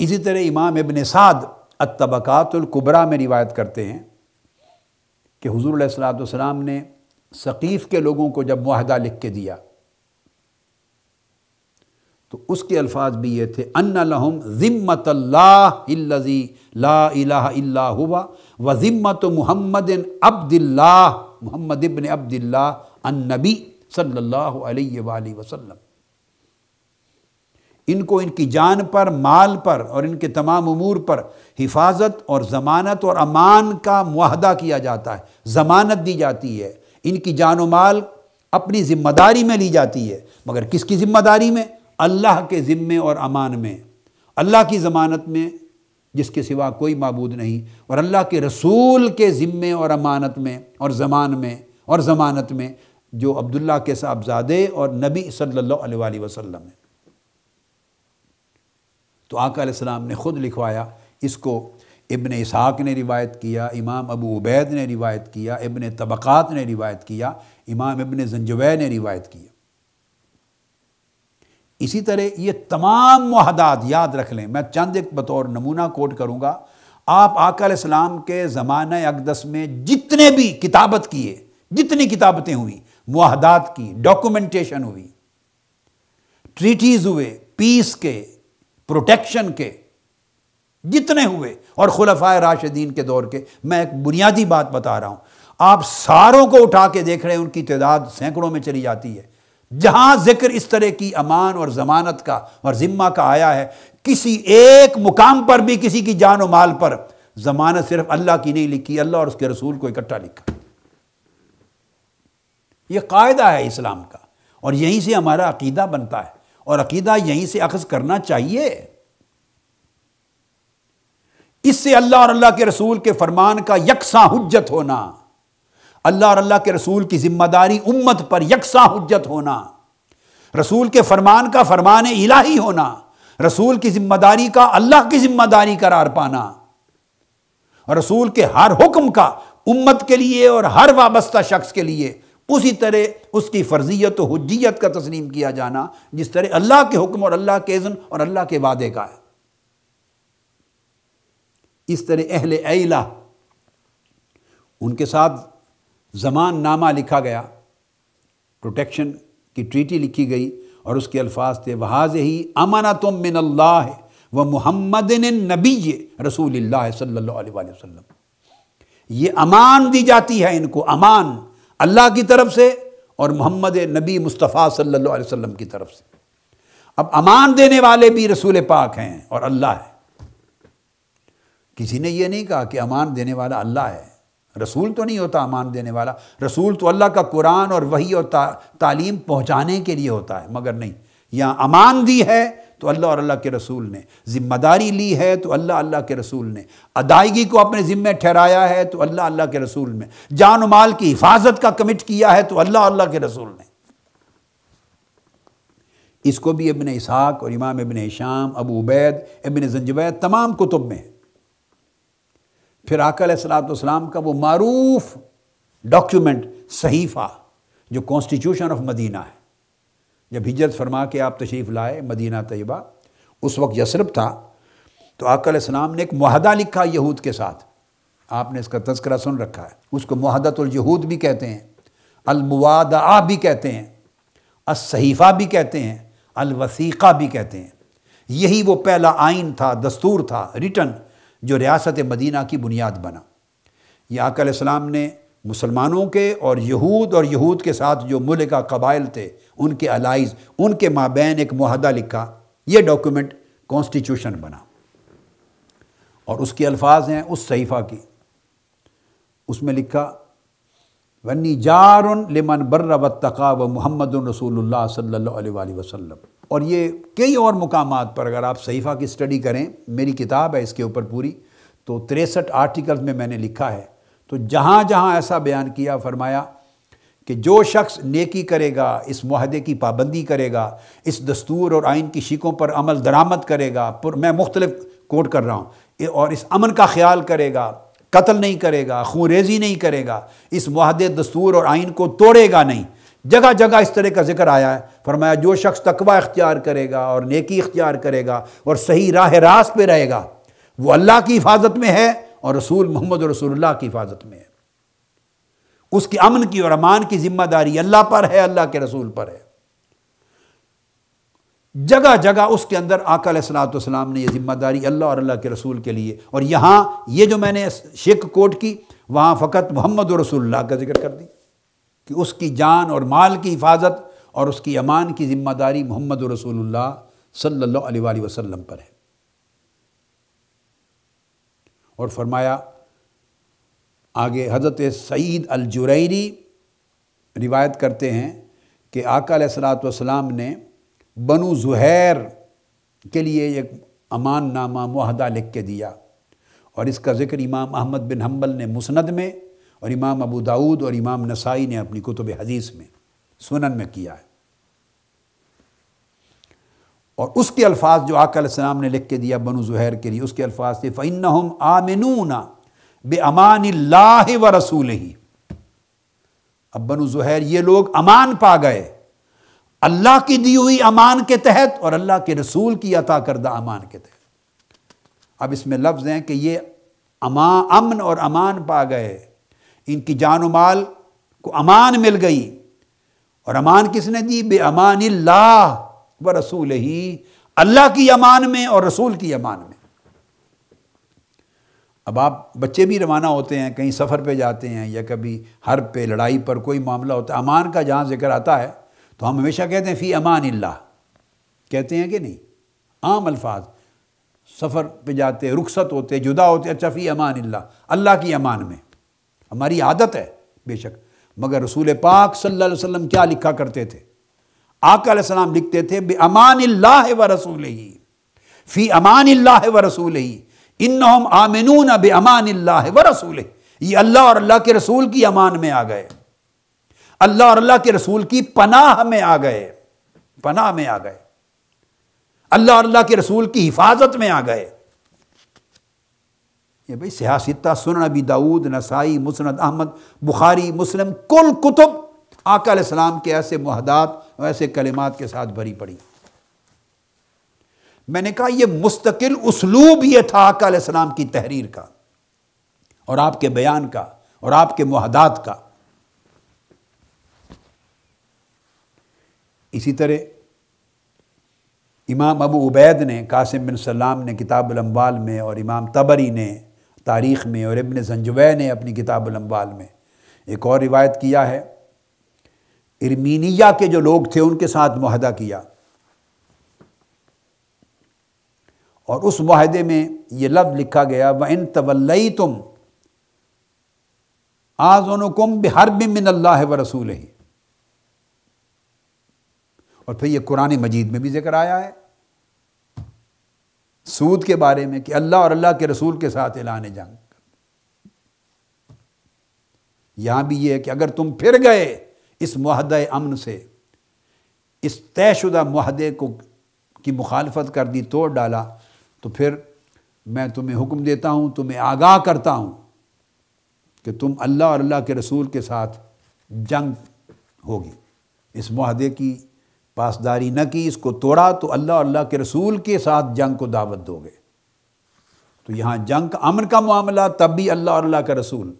Speaker 1: इसी तरह इमाम इबन साद अतबकातुल्कुबरा में रिवायत करते हैं। कि हुजूर सलाम ने सकीफ़ के लोगों को जब माहदा लिख के दिया तो उसके अल्फाज भी ये थे, अन्न लहम ज़िम्मत अल्लाजी ला हुआ व ज़िम्मत मोहम्मद अब्दिल्ला मोहम्मद इबन अब्दिल्ला नबी सल्लल्लाहु अलैहि वसल्लम। इनको इनकी जान पर, माल पर और इनके तमाम अमूर पर हिफाजत और ज़मानत और अमान का माहदा किया जाता है, ज़मानत दी जाती है। इनकी जान व माल अपनी ज़िम्मेदारी में ली जाती है। मगर किसकी ज़िम्मेदारी में? अल्लाह के ज़िम्मे और अमान में। अल्लाह की ज़मानत में, जिसके सिवा कोई मबूद नहीं। और अल्लाह के रसूल के ज़िम्मे और अमानत में और ज़मान में और ज़मानत में, जो अब्दुल्ला के साहबजादे और नबी सल्लल्लाहु अलैहि वसल्लम है। तो आका ने ख़ुद लिखवाया, इसको इबन इसहाक ने रिवायत किया, इमाम अबू उबैद ने रिवायत किया, इबन तबक़ात ने रिवायत किया, इमाम इबन जंजवै ने रिवायत किया। इसी तरह ये तमाम महदात याद रख लें। मैं चंद एक बतौर नमूना कोट करूँगा। आप आकाम के ज़मान अकदस में जितने भी किताबत किए, जितनी किताबतें हुई, मुहदात की, डॉक्यूमेंटेशन हुई, ट्रीटीज़ हुए, पीस के प्रोटेक्शन के जितने हुए और खुलफाए राशिदीन के दौर के, मैं एक बुनियादी बात बता रहा हूँ। आप सारों को उठा के देख रहे हैं, उनकी तादाद सैकड़ों में चली जाती है। जहाँ ज़िक्र इस तरह की अमान और जमानत का और जिम्मा का आया है, किसी एक मुकाम पर भी, किसी की जान माल पर जमानत सिर्फ़ अल्लाह की नहीं लिखी, अल्लाह और उसके रसूल को इकट्ठा लिखा। यह कायदा है इस्लाम का, और यहीं से हमारा अकीदा बनता है। और अकीदा यहीं से अखज करना चाहिए। इससे अल्लाह और अल्लाह के रसूल के फरमान का यकसा हजत होना, अल्लाह और अल्लाह के रसूल की ज़िम्मेदारी उम्मत पर यकसा हजत होना, रसूल के फरमान का फरमान इलाही होना, रसूल की ज़िम्मेदारी का अल्लाह की ज़िम्मेदारी करार पाना, और रसूल के हर हुक्म का उम्मत के लिए और हर वाबस्ता शख्स के लिए उसी तरह उसकी फर्जियत हजियत का तस्लीम किया जाना, जिस तरह अल्लाह के हुक्म और अल्लाह के इज़न और अल्लाह के वादे का है। इस तरह अहल अला उनके साथ ज़मान नामा लिखा गया, प्रोटेक्शन की ट्रीटी लिखी गई, और उसके अल्फाज थे, वहाज ही अमाना तुम मिन अल्लाह व मोहम्मद नबी रसूल अलैहि वसल्लम। ये अमान दी जाती है इनको, अमान। अल्लाह की तरफ़ से और मोहम्मद नबी मुस्तफ़ा अलैहि वसल्लम की तरफ़ से। अब अमान देने वाले भी रसूल पाक हैं और अल्लाह है। किसी ने यह नहीं कहा कि अमान देने वाला अल्लाह है। रसूल तो नहीं होता अमान देने वाला। रसूल तो अल्लाह का कुरान और वही और ता, तालीम पहुँचाने के लिए होता है मगर नहीं। यहाँ अमान दी है तो अल्लाह और अल्लाह के रसूल ने। ज़िम्मेदारी ली है तो अल्लाह अल्लाह के रसूल ने। अदायगी को अपने ज़िम्मे ठहराया है तो अल्लाह अल्लाह के रसूल ने। जान माल की हिफाजत का कमिट किया है तो अल्लाह अल्लाह के रसूल ने। इसको भी इबन इसहाक और इमाम इबन शाम अबू उबैद, इबन जंजवैद तमाम कुतुब में फिर आकलाम का वो मरूफ डॉक्यूमेंट, सहीफ़ा, जो कॉन्स्टिट्यूशन ऑफ़ मदीना है। जब हिजरत फरमा के आप तशरीफ़ लाए मदीना तयबा, उस वक्त यसरब था तो आकलाम ने एक माहदा लिखा यहूद के साथ। आपने इसका तस्करा सुन रखा है। उसको महादतुलजहूद भी कहते हैं अलमुवादा भी कहते हैं असहीफ़ा भी कहते हैं, अलवसीक़ा भी कहते हैं। यही वो पहला आइन था, दस्तूर था, रिटर्न, जो रियासत मदीना की बुनियाद बना। ये आकलाम ने मुसलमानों के और यहूद और यहूद के साथ जो मुल्क का कबाइल थे, उनके अलाइज उनके माबेन एक माहदा लिखा। ये डॉक्यूमेंट कॉन्स्टिट्यूशन बना। और उसके अल्फाज हैं उस सहीफ़ा की। उसमें लिखा वनी जारुन लिमन बर्र वत्तका व मोहम्मद रसूल अलैहि वसल्लम। और ये कई और मुकाम पर अगर आप सहीफ़ा की स्टडी करें, मेरी किताब है इसके ऊपर पूरी तो तिरसठ आर्टिकल्स में मैंने लिखा है। तो जहाँ जहाँ ऐसा बयान किया, फरमाया कि जो शख्स नेकी करेगा, इस माहदे की पाबंदी करेगा, इस दस्तूर और आइन की शिकों पर अमल दरामद करेगा मैं मुख्तलिफ़ कोट कर रहा हूँ और इस अमन का ख्याल करेगा, कत्ल नहीं करेगा, खून रेजी नहीं करेगा, इस माहदे दस्तूर और आइन को तोड़ेगा नहीं। जगह जगह इस तरह का ज़िक्र आया है। फरमाया, जो शख्स तकवा इख्तियार करेगा और नेकी इख्तियार करेगा और सही राह रास पे रहेगा, वो अल्लाह की हिफाजत में है और रसूल मोहम्मद रसूलुल्लाह की हिफाजत में है। उसके अमन की और अमान की ज़िम्मेदारी अल्लाह पर है, अल्लाह के रसूल पर है। जगह जगह उसके अंदर आका सलाम ने यह ज़िम्मेदारी अल्लाह और अल्लाह के रसूल के लिए, और यहाँ ये जो मैंने शेख कोट की, वहाँ फ़कत मोहम्मद रसूलुल्लाह का ज़िक्र कर दी कि उसकी जान और माल की हिफाजत और उसकी अमान की ज़िम्मेदारी मोहम्मद रसूलुल्लाह सल्लल्लाहु अलैहि वसल्लम पर है। और फरमाया, आगे हज़रत सईद अलजुरैरी रिवायत करते हैं कि आका सलाम ने बनु ज़ुहैर के लिए एक अमान नामा मुहदा लिख के दिया। और इसका ज़िक्र इमाम अहमद बिन हम्बल ने मुसनद में और इमाम अबू दाऊद और इमाम नसाई ने अपनी कुतुब हदीस में, सुनन में किया है। और उसके अल्फाज जो आकम ने लिख के दिया बनु जहर के लिए, उसके अल्फाज थे फ़ैन हम आमिनूना बे अमान व रसूल ही अब बनु जहर, ये लोग अमान पा गए। अल्लाह की दी हुई अमान के तहत और अल्लाह के रसूल की अता करदा अमान के तहत। अब इसमें लफ्ज़ हैं कि ये अमा, अमन और अमान पा गए। इनकी जान माल को अमान मिल गई। और अमान किसने दी? बे अमान व रसूल ही अल्लाह की अमान में और रसूल की अमान में। अब आप बच्चे भी रवाना होते हैं, कहीं सफ़र पे जाते हैं या कभी हर पे लड़ाई पर कोई मामला होता है, अमान का जहाँ ज़िक्र आता है तो हम हमेशा कहते हैं, फ़ी अमान अल्लाह कहते हैं कि नहीं? आम अल्फाज। सफ़र पे जाते, रुखसत होते, जुदा होते अच्छा फ़ी अमान अल्लाह अल्लाह की अमान में। हमारी आदत है, बेशक। मगर रसूल पाक सल्लल्लाहु अलैहि वसल्लम क्या लिखा करते थे? आका सलाम लिखते थे, बे अमान व रसूल ही फ़ी अमान व रसूल ही इन हम आमिनून बे अमान व रसूल ये अल्लाह और अल्लाह के रसूल की अमान में आ गए। अल्लाह और अल्लाह के रसूल की पनाह में आ गए। पनाह में आ गए। अल्लाह और अल्लाह के रसूल की हिफाजत में आ गए। ये भाई सियासता सुन अबी दाऊद, नसाई, मुसनद अहमद, बुखारी, मुस्लिम, कुल कुतुब आकाम के ऐसे मुहदात ऐसे कलिमात के साथ भरी पड़ी। मैंने कहा यह मुस्तकिल उसलूब यह था आका सलाम की तहरीर का और आपके बयान का और आपके मुहदात का। इसी तरह इमाम अबू उबैद ने, कासिम बिन सलाम ने किताब अम्बाल में और इमाम तबरी ने तारीख़ में और इबन जंजवै ने अपनी किताब अम्बाल में एक और रिवायत किया है। इरमीनिया के जो लोग थे, उनके साथ माहदा किया। और उस माहदे में ये लफ्ज़ लिखा गया व इन तवल्लई तुम आज़ोनुकुम बिहर मिन अल्लाह व रसूल ही और फिर ये कुरान मजीद में भी ज़िक्र आया है, सूद के बारे में कि अल्लाह और अल्लाह के रसूल के साथ ऐलान जंग। यहाँ भी ये है कि अगर तुम फिर गए इस महद अमन से, इस तयशुदा महदे को की मुखालफत कर दी, तोड़ डाला तो फिर मैं तुम्हें हुक्म देता हूँ, तुम्हें आगाह करता हूँ कि तुम अल्लाह और अल्लाह के रसूल के साथ जंग होगी। इस महदे की पासदारी न की, इसको तोड़ा तो अल्लाह और अल्लाह के रसूल के साथ जंग को दावत दोगे। तो यहाँ जंग का अमन का मामला, तब भी अल्लाह और अल्लाह का रसूल।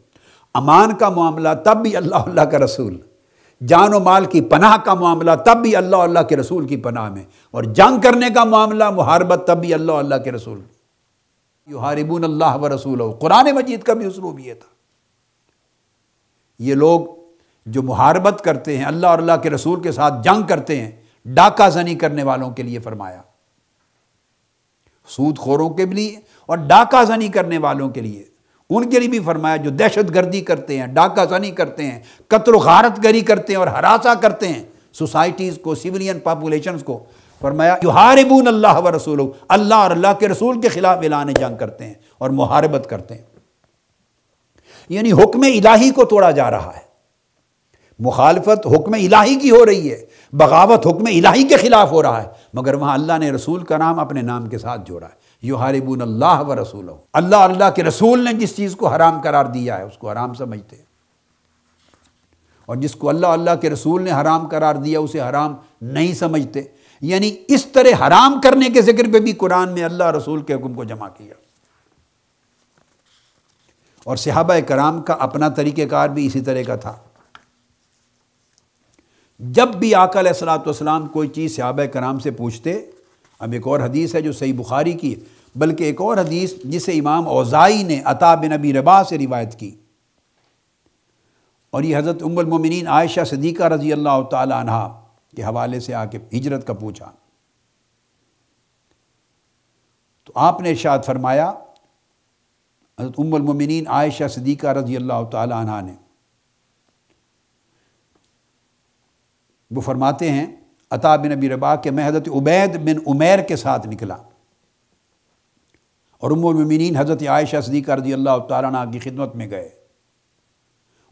Speaker 1: अमान का मामला, तब भी अल्लाह अल्लाह का रसूल। जान माल की पनाह का मामला, तब भी अल्लाह अल्लाह के रसूल की पनाह में। और जंग करने का मामला, मुहारबत, तब भी अल्लाह अल्लाह के रसूल। यू हारिबून अल्लाह व रसूल कुरान मजीद का भी उसरूब ये था। ये लोग जो मुहारबत करते हैं, अल्लाह और अल्लाह के रसूल के साथ जंग करते हैं डाका जनी करने वालों के लिए फरमाया। सूद खोरों के लिए और डाका जनी करने वालों के लिए। उनके लिए भी फरमाया, जो दहशत गर्दी करते हैं डाका जनी करते हैं कत्ल गारत गरी करते हैं और हरासा करते हैं सोसाइटीज़ को सिविलियन पॉपुलेशन को, फरमाया, युहारिबून अल्लाह व रसूल अल्लाह और अल्लाह के रसूल के खिलाफ ऐलान जंग करते हैं और मुहारबत करते हैं। यानी हुक्म इलाही को तोड़ा जा रहा है। मुखालफत हुक्म इलाही की हो रही है, बगावत हुक्म इलाही के ख़िलाफ़ हो रहा है, मगर वहाँ अल्लाह ने रसूल का नाम अपने नाम के साथ जोड़ा है। यू हारिबून अल्लाह व रसूल अल्लाह अल्लाह के रसूल ने जिस चीज़ को हराम करार दिया है, उसको हराम समझते हैं। और जिसको अल्लाह अल्लाह के रसूल ने हराम करार दिया, उसे हराम नहीं समझते। यानी इस तरह हराम करने के ज़िक्र पे भी कुरान में अल्लाह रसूल के हुक्म को जमा किया। और सहाबा कराम का अपना तरीक़ेकार भी इसी तरह का था। जब भी आकल सलाम कोई चीज़ सहाब कराम से पूछते, अब एक और हदीस है जो सही बुखारी की बल्कि एक और हदीस जिसे इमाम औज़ाई ने अता बिन नबी रबा से रिवायत की। और ये हज़रत उम्मिन आयशा सदीक़ा रज़ी अल्लाह तहा के हवाले से आके हिजरत का पूछा। तो आपने इर्शाद फरमाया, हज़रत उम्मिन आयशा सदीक़ा रज़ी अल्लाह तहा ने, वो फरमाते हैं, अता बिन नबी रबा के मैं हज़रत उबैद बिन उमैर के साथ निकला। और उमिन हज़रत आयशा सदीक़ा रज़ी अल्लाह तारा की खिदमत में गए।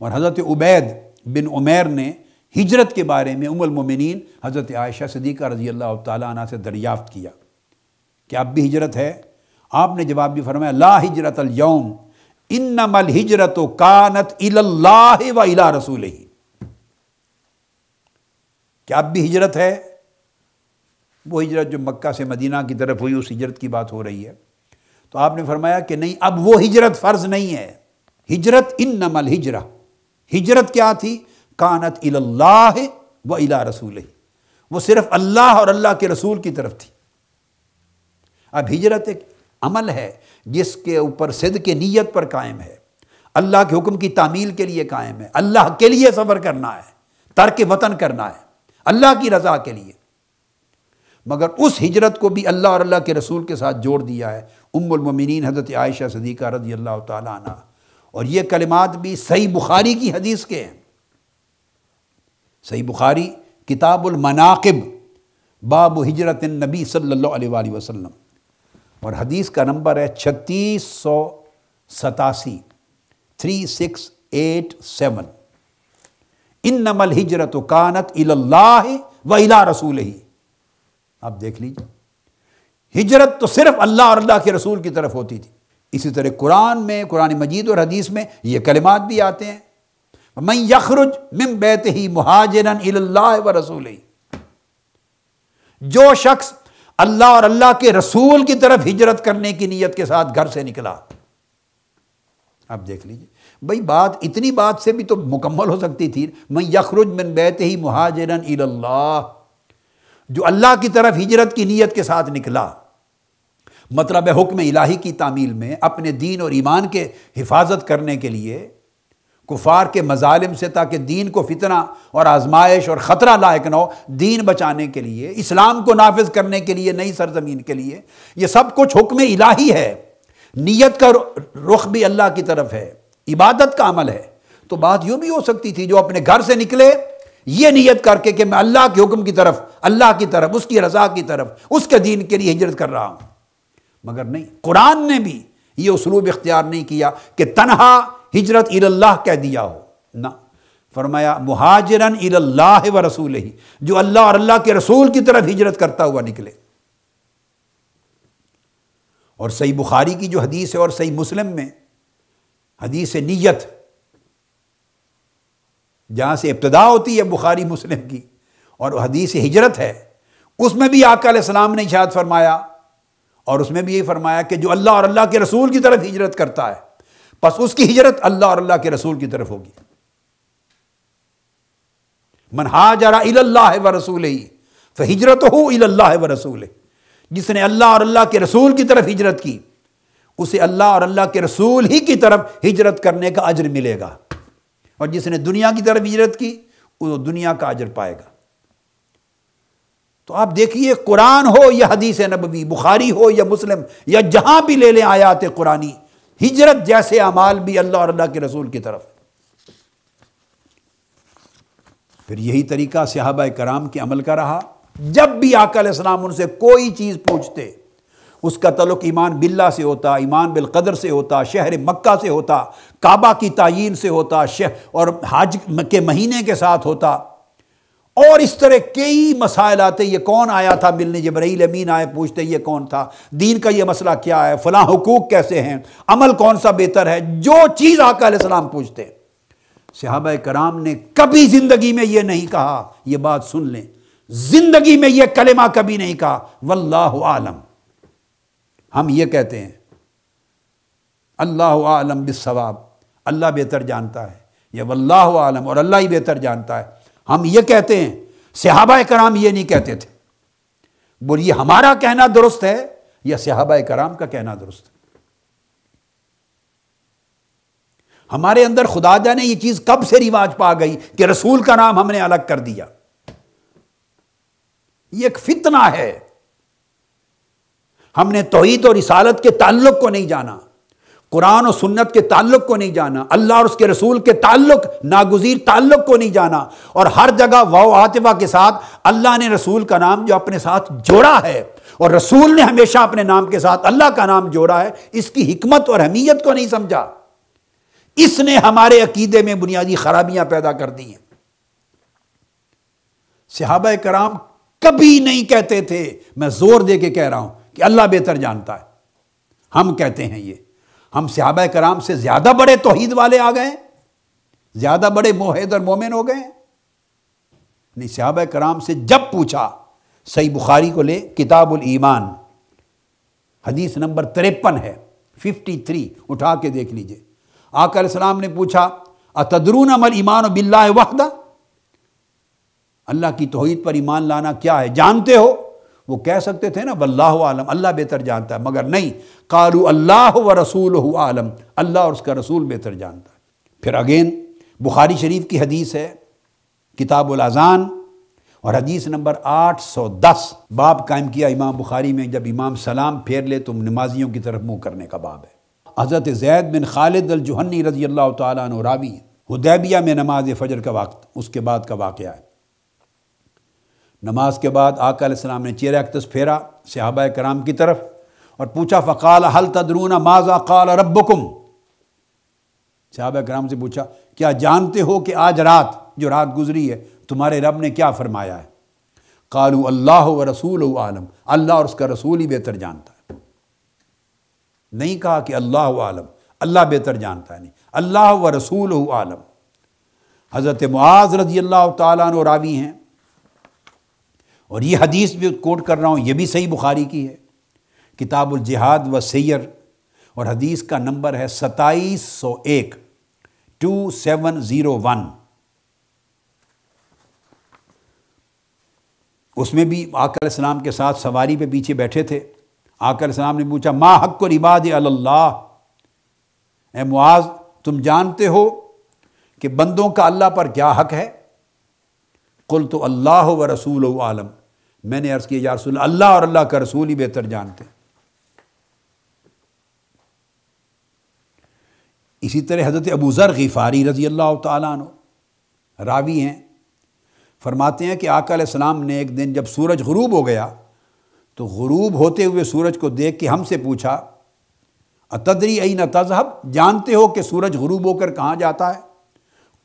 Speaker 1: और हज़रत उबैद बिन उमैर ने हिजरत के बारे में उमुलमिन हज़रत आयशा सदीक़ा रज़ी अल्लाह ताली से दरियाफ़्त किया। कि अब भी हिजरत है? आपने जवाब भी फरमाया, ला हिजरत अलयौम इन नमल हिजरत कानत व इला रसूल ही क्या अब भी हिजरत है? वो हिजरत जो मक्का से मदीना की तरफ़ हुई, उस हिजरत की बात हो रही है। तो आपने फरमाया कि नहीं, अब वो हिजरत फ़र्ज़ नहीं है। हिजरत इन नमल हिजरा। हिजरत क्या थी? कानत इल्लाह व इला रसूल वो सिर्फ़ अल्लाह और अल्लाह के रसूल की तरफ़ थी। अब हिजरत एक अमल है, जिसके ऊपर सिद के नीयत पर कायम है। अल्लाह के हुक्म की तामील के लिए कायम है। अल्लाह के लिए सफ़र करना है। तर्क वतन करना है। अल्लाह की रज़ा के लिए। मगर उस हिजरत को भी अल्लाह और अल्लाह के रसूल के साथ जोड़ दिया है। उम्मिन हज़रत आयशा सदीक़ा रज़ी अल्लाह ताली और ये कलिमात भी सही बुखारी की हदीस के हैं। सही बुखारी किताबुलमनाकिब बाब हिजरत नबी अलैहि वसल्लम। और हदीस का नंबर है छत्तीस सौ सतासी, थ्री सिक्स एट सेवन। इन नमल हिजरत कानत इल्लाह व इला रसूल ही आप देख लीजिए। हिजरत तो सिर्फ़ अल्लाह और अल्लाह के रसूल की तरफ़ होती थी। इसी तरह कुरान में, कुरान मजीद और हदीस में ये कलिमात भी आते हैं। मैं यखरुज मिम बैत ही मुहाजरन व रसूल जो शख्स अल्लाह और अल्लाह के रसूल की तरफ़ हिजरत करने की नीयत के साथ घर से निकला, आप देख लीजिए। भाई बात, इतनी बात से भी तो मुकम्मल हो सकती थी। मैं यखरुज मिन बैत ही मुहाजरन जो अल्लाह की तरफ़ हिजरत की नीयत के साथ निकला मतलब हुक्म इलाही की तामील में अपने दीन और ईमान के हिफाजत करने के लिए, कुफार के मजालिम से ताकि दीन को फितना और आजमाइश और ख़तरा लायक न हो, दीन बचाने के लिए, इस्लाम को नाफिज करने के लिए, नई सरजमीन के लिए, ये सब कुछ हुक्म इलाही है। नीयत का रुख भी अल्लाह की तरफ़ है, इबादत का अमल है। तो बात यूँ भी हो सकती थी, जो अपने घर से निकले, ये नीयत करके कि मैं अल्लाह के हुक्म की तरफ़, अल्लाह की तरफ़, उसकी रजा की तरफ़, उसके दीन के लिए हिजरत कर रहा हूँ। मगर नहीं। कुरान ने भी ये उसलूब इख्तियार नहीं किया कि तनहा हिजरत इल्लाह कह दिया हो। ना। फरमाया, मुहाजरन इल्लाह व रसूल ही जो अल्लाह और अल्लाह के रसूल की तरफ़ हिजरत करता हुआ निकले। और सही बुखारी की जो हदीस है और सही मुस्लिम में, हदीस नीयत, जहाँ से इब्तदा होती है बुखारी मुस्लिम की, और हदीस हिजरत है, उसमें भी आका सलाम ने इशाद फरमाया और उसमें भी यही फरमाया कि जो अल्लाह और अल्लाह के रसूल की तरफ़ हिजरत करता है, बस उसकी हिजरत अल्लाह और अल्लाह के रसूल की तरफ़ होगी। मन हाजरा इल्लाह व रसूल ही तो हिजरत हो इल्लाह व रसूल जिसने अल्लाह और अल्लाह के रसूल की तरफ़ हिजरत की, उसे अल्लाह और अल्लाह के रसूल ही की तरफ़ हिजरत करने का अजर मिलेगा। और जिसने दुनिया की तरफ़ हिजरत की, वो दुनिया का अजर पाएगा। तो आप देखिए, कुरान हो या हदीस नबवी, बुखारी हो या मुस्लिम, या जहाँ भी ले लें आयात कुरानी, हिजरत जैसे अमाल भी अल्लाह और अल्लाह के रसूल की तरफ़। फिर यही तरीका सहाबा कराम के अमल का रहा। जब भी आकल इस्लाम उनसे कोई चीज़ पूछते, उसका तलुक ईमान बिल्ला से होता, ईमान बिलकदर से होता, शहर मक्का से होता, काबा की तयन से होता, शह और हाज के महीने के साथ होता और इस तरह कई मसाइल आते, ये कौन आया था मिलने? जबरील अमीन आए, पूछते, ये कौन था? दीन का ये मसला क्या है? फलां हकूक़ कैसे हैं? अमल कौन सा बेहतर है? जो चीज़ आकाम पूछते। सहाब कराम ने कभी ज़िंदगी में ये नहीं कहा, ये बात सुन लें। ज़िंदगी में ये कलेमा कभी नहीं कहा। वल्लाह आलम। हम ये कहते हैं, अल्लाह आलम बिसवाब अल्लाह बेहतर जानता है। यह वल्लाह आलम और अल्लाह ही बेहतर जानता है। हम ये कहते हैं, सहाबा कराम ये नहीं कहते थे। बोलिए, हमारा कहना दुरुस्त है या सहाबा कराम का कहना दुरुस्त है? हमारे अंदर खुदाजा ने ये चीज़ कब से रिवाज पा गई कि रसूल का नाम हमने अलग कर दिया। ये एक फितना है। हमने तोहीद और इसालत के ताल्लुक को नहीं जाना। कुरान और सुन्नत के ताल्लुक को नहीं जाना, अल्लाह और उसके रसूल के ताल्लुक, नागुजीर ताल्लुक को नहीं जाना। और हर जगह वाव आतिफा के साथ अल्लाह ने रसूल का नाम जो अपने साथ जोड़ा है, और रसूल ने हमेशा अपने नाम के साथ अल्लाह का नाम जोड़ा है, इसकी हिकमत और अहमियत को नहीं समझा। इसने हमारे अकीदे में बुनियादी खराबियाँ पैदा कर दी हैं। सहाबा कराम कभी नहीं कहते थे, मैं ज़ोर दे के कह रहा हूँ कि अल्लाह बेहतर जानता है। हम कहते हैं ये हम सहाबा कराम से ज़्यादा बड़े तोहीद वाले आ गए, ज़्यादा बड़े मोहिद और मोमिन हो गए। नहीं, सहाबा कराम से जब पूछा, सही बुखारी को ले, किताबुल ईमान, हदीस नंबर तिरपन है, फिफ्टी थ्री, उठा के देख लीजिए। आकर सलाम ने पूछा, अतदरून अमल ईमान बिल्ला वहदा? अल्लाह की तोहहीद पर ईमान लाना क्या है? जानते हो? वो कह सकते थे ना, वल्लाह आलम, अल्लाह बेहतर जानता है। मगर नहीं, कालू अल्लाह व रसूल आलम, अल्लाह और उसका रसूल बेहतर जानता है। फिर अगेन, बुखारी शरीफ की हदीस है, किताबुल अजान, और हदीस नंबर 810 बाब कायम किया इमाम बुखारी में, जब इमाम सलाम फेर ले तो नमाजियों की तरफ़ मुँह करने का बाब है। हज़रत जैद बिन खालिद अल जुहन्नी रज़ी अल्लाह तरावी हुदैबिया में नमाज़ फ़जर का वक्त, उसके बाद का वाक़ है। नमाज़ के बाद आकाम ने चेहरा अक्तस फेरा सहाबा कराम की तरफ़, और पूछा, फ़काल हल तदरून माजा काल रबुकुम सहाबा कराम से पूछा, क्या जानते हो कि आज रात, जो रात गुजरी है, तुम्हारे रब ने क्या फरमाया है? कालू अल्लाह व रसूल आलम। अल्लाह और उसका रसूल ही बेहतर जानता है। नहीं कहा कि अल्लाह आलम। अल्लाह बेहतर जानता है नहीं। अल्लाह व रसूल आलम। हज़रत मुआज रज़ी अल्लाह तु रावी हैं। और ये हदीस भी कोट कर रहा हूँ, ये भी सही बुखारी की है। किताबुल जिहाद व सैर और हदीस का नंबर है सताईस सौ एक टू सेवन ज़ीरो वन उसमें भी आकर सलाम के साथ सवारी पे पीछे बैठे थे। आकर सलाम ने पूछा, मा हक को रिबाद अल्लाह ए मुआज, तुम जानते हो कि बंदों का अल्लाह पर क्या हक है? कुल तो अल्लाह व रसूल आलम। मैंने अर्ज़ किया, या रसूल, अल्लाह और अल्लाह का रसूल ही बेहतर जानते इसी तरह हज़रत अबू ज़र गिफ़ारी रज़ी अल्लाह तु रावी हैं, फरमाते हैं कि आका सलाम ने एक दिन जब सूरज गरूब हो गया तो गरूब होते हुए सूरज को देख के हमसे पूछा, अतदरी आई न तजहब? जानते हो कि सूरज गरूब होकर कहाँ जाता है?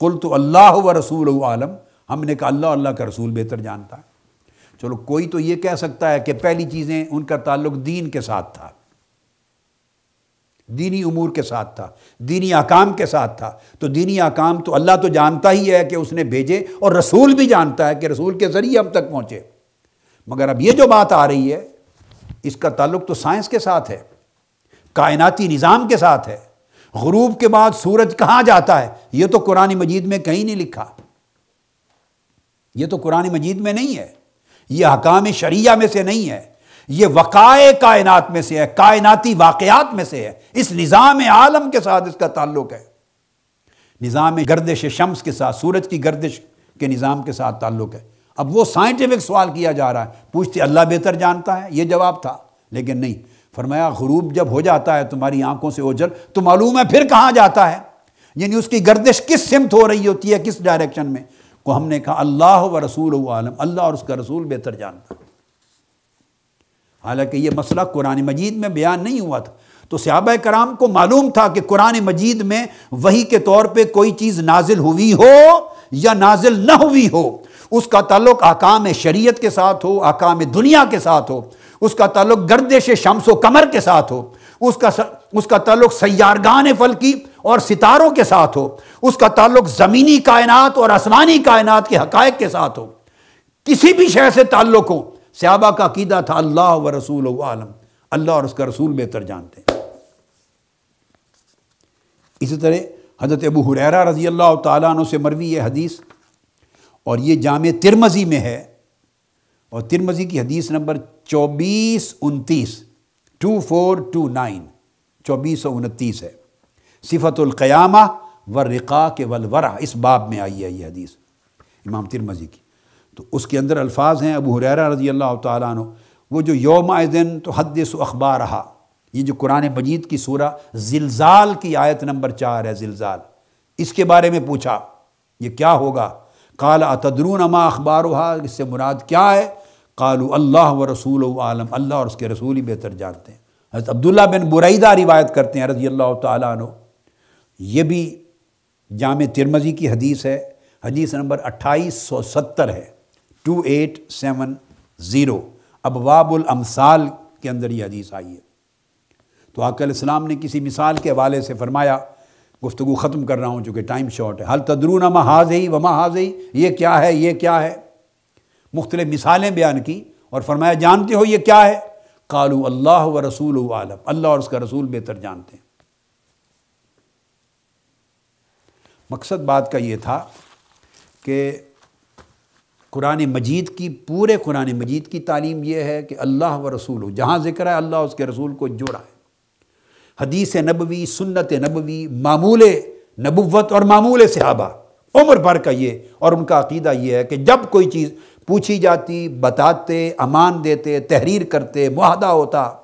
Speaker 1: कुल तो अल्लाह व रसूल आलम। हमने कहा, अल्लाह अल्लाह का रसूल बेहतर जानता है। चलो कोई तो ये कह सकता है कि पहली चीज़ें उनका ताल्लुक दीन के साथ था। दीनी उमूर के साथ था, दीनी आकाम के साथ था। तो दीनी आकाम तो अल्लाह तो जानता ही है कि उसने भेजे और रसूल भी जानता है कि रसूल के ज़रिए हम तक पहुँचे। मगर अब ये जो बात आ रही है, इसका ताल्लुक तो साइंस के साथ है, कायनाती निज़ाम के साथ है। गरूब के बाद सूरज कहाँ जाता है? ये तो कुरान मजीद में कहीं नहीं लिखा। ये तो कुरान मजीद में नहीं है। ये हकाम शरिया में से नहीं है, ये वक़ाए कायनात में से है, कायनाती वाक़ात में से है। इस निज़ाम आलम के साथ इसका ताल्लुक है। निज़ाम गर्दिश शम्स के साथ, सूरज की गर्दिश के निज़ाम के साथ ताल्लुक है। अब वो साइंटिफिक सवाल किया जा रहा है। पूछते, अल्लाह बेहतर जानता है? ये जवाब था, लेकिन नहीं। फरमाया, गरूब जब हो जाता है, तुम्हारी आँखों से ओझल तो मालूम है फिर कहाँ जाता है? यानी उसकी गर्दिश किस सिमत हो रही होती है, किस डायरेक्शन में? को हमने कहा, अल्लाह व रसूल आलम। अल्लाह और उसका रसूल बेहतर जानता। हालाँकि ये मसला कुरान मजीद में बयान नहीं हुआ था। तो सहाबा कराम को मालूम था कि कुरान मजीद में वही के तौर पे कोई चीज़ नाजिल हुई हो या नाजिल न हुई हो। उसका ताल्लुक आकाम शरीयत के साथ हो आकाम दुनिया के साथ हो। उसका ताल्लुक गर्दिश शमसो कमर के साथ हो। उसका उसका ताल्लुक सैारगान फलकी और सितारों के साथ हो। उसका ताल्लुक ज़मीनी कायनात और आसमानी कायनात के हकायक के साथ हो। किसी भी शय से ताल्लुक हो सहाबा का कीदा था, अल्लाह व रसूल आलम। अल्लाह और उसका रसूल बेहतर जानते हैं। इसी तरह हज़रत अबू हुरैरा रज़ी अल्लाह तु से मरवी है हदीस, और ये जाम तिरमज़ी में है। और तिरमज़ी की हदीस नंबर चौबीस उनतीस। टू फोर टू नाइन, चौबीस सौ उनतीस है। सिफ़तुल्क़यामा व रिका के वलवरा इस बाब में आई है ये हदीस, इमाम तिरमजी की। तो उसके अंदर अल्फाज हैं, अबू हुरैरा रज़ी अल्लाह तु वो जो योम दिन तो हदस अखबार रहा ये जो कुरान मजीद की सूरा, जिलजाल की आयत नंबर चार है, जिलजाल। इसके बारे में पूछा, ये क्या होगा? काल अतदरून अमा अखबार इससे मुराद क्या है? कालू अल्लाह व रसूल आलम, अल्लाह और उसके रसूल ही बेहतर जानते हैं। हज़रत अब्दुल्ला बिन बुरैदा रिवायत करते हैं रज़ी अल्लाह तु ये भी जाम तिरमजी की हदीस है। हदीस नंबर अट्ठाईस सौ सत्तर है। Two eight seven zero. अब वाबुल अमसाल के अंदर ये हदीस आई है। तो आकल इस्लाम ने किसी मिसाल के हवाले से फरमाया गुफ्तु ख़त्म कर रहा हूँ, चूँकि टाइम शॉर्ट है। हल तदरून मा हाजही वमा हाजही? ये क्या है? ये क्या है? मुख्तलि मिसालें बयान की और फरमाया, जानते हो ये क्या है? कालू अल्लाह व रसूल आलम। अल्लाह और उसका रसूल बेहतर जानते हैं। मकसद बात का ये था कि कुरान मजीद की, पूरे कुरान मजीद की तालीम यह है कि अल्लाह व रसूल हो जहाँ ज़िक्र है, अल्लाह उसके रसूल को जोड़ा है। हदीस नबवी, सुन्नत नबवी, मामूल नबुवत और मामूल सहाबा, उम्र भर का ये, और उनका अकीदा ये है कि जब कोई चीज़ पूछी जाती, बताते, अमान देते, तहरीर करते मुहदा होता।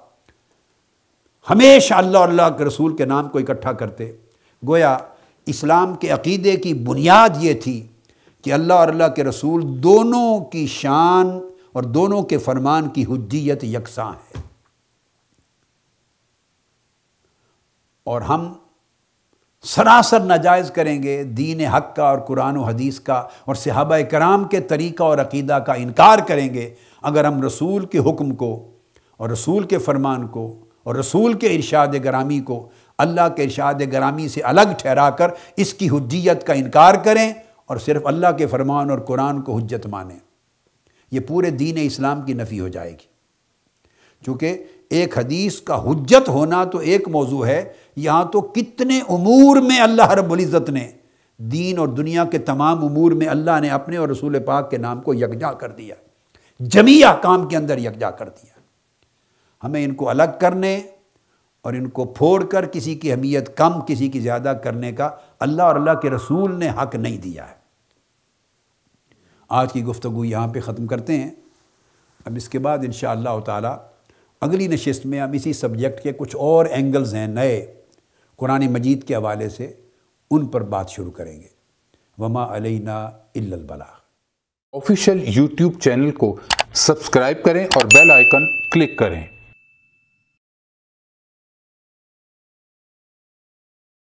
Speaker 1: हमेशा अल्लाह अल्लाह के रसूल के नाम को इकट्ठा करते। गोया, इस्लाम के अकीदे की बुनियाद ये थी कि अल्लाह और अल्लाह के रसूल दोनों की शान और दोनों के फरमान की हज्जियत यकसा है। और हम सरासर नाजायज़ करेंगे दीन हक का और कुरान हदीस का और सहाबा कराम के तरीक़ा और अकीदा का इनकार करेंगे। अगर हम रसूल के हुक्म को और रसूल के फरमान को और रसूल के इरशाद ग्रामी को अल्लाह के इरशाद ग्रामी से अलग ठहरा कर इसकी हज्जियत का इनकार करें और सिर्फ़ अल्लाह के फरमान और कुरान को हज्जत माने, ये पूरे दीन इस्लाम की नफ़ी हो जाएगी। चूँकि एक हदीस का हुज्जत होना तो एक मौजू है, यहाँ तो कितने उमूर में अल्लाह रब्ज़त ने दीन और दुनिया के तमाम अमूर में अल्लाह ने अपने और रसूल पाक के नाम को यकजा कर दिया, जमिया काम के अंदर यकजा कर दिया। हमें इनको अलग करने और इनको फोड़ कर किसी की अहमियत कम, किसी की ज़्यादा करने का अल्लाह और अल्लाह के रसूल ने हक नहीं दिया है। आज की गुफ्तु यहाँ पर ख़त्म करते हैं। अब इसके बाद इन ताला अगली नशस्त में हम इसी सब्जेक्ट के कुछ और एंगल्स हैं नए कुरान मजीद के हवाले से, उन पर बात शुरू करेंगे। वमा अलैना इल्लबला
Speaker 2: ऑफिशियल यूट्यूब चैनल को सब्सक्राइब करें और बेल आइकन क्लिक करें।